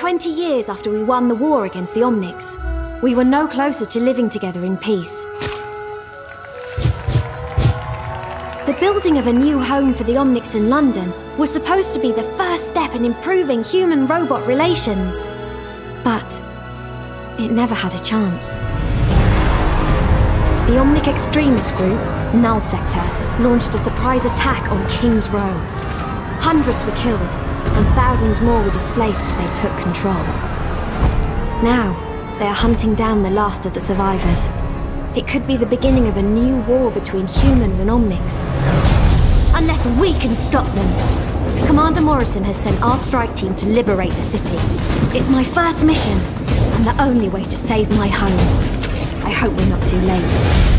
20 years after we won the war against the Omnics. We were no closer to living together in peace. The building of a new home for the Omnics in London was supposed to be the first step in improving human-robot relations. But it never had a chance. The Omnic extremist group, Null Sector, launched a surprise attack on King's Row. Hundreds were killed, and thousands more were displaced as they took control. Now, they are hunting down the last of the survivors. It could be the beginning of a new war between humans and Omnics. Unless we can stop them. Commander Morrison has sent our strike team to liberate the city. It's my first mission, and the only way to save my home. I hope we're not too late.